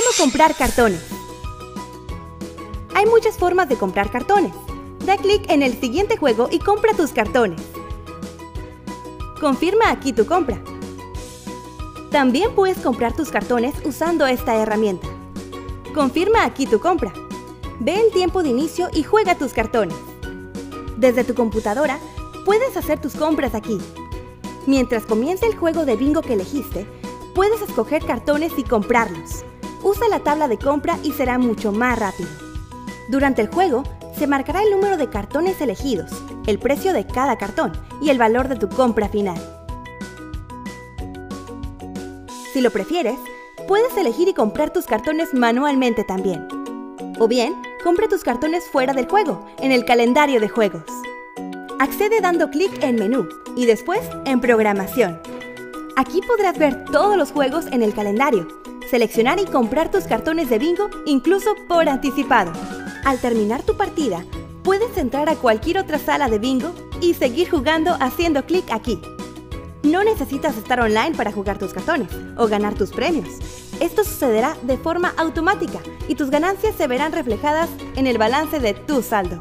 ¿Cómo comprar cartones? Hay muchas formas de comprar cartones. Da clic en el siguiente juego y compra tus cartones. Confirma aquí tu compra. También puedes comprar tus cartones usando esta herramienta. Confirma aquí tu compra. Ve el tiempo de inicio y juega tus cartones. Desde tu computadora, puedes hacer tus compras aquí. Mientras comience el juego de bingo que elegiste, puedes escoger cartones y comprarlos. Usa la tabla de compra y será mucho más rápido. Durante el juego, se marcará el número de cartones elegidos, el precio de cada cartón y el valor de tu compra final. Si lo prefieres, puedes elegir y comprar tus cartones manualmente también. O bien, compra tus cartones fuera del juego, en el calendario de juegos. Accede dando clic en Menú y después en Programación. Aquí podrás ver todos los juegos en el calendario, seleccionar y comprar tus cartones de bingo incluso por anticipado. Al terminar tu partida, puedes entrar a cualquier otra sala de bingo y seguir jugando haciendo clic aquí. No necesitas estar online para jugar tus cartones o ganar tus premios. Esto sucederá de forma automática y tus ganancias se verán reflejadas en el balance de tu saldo.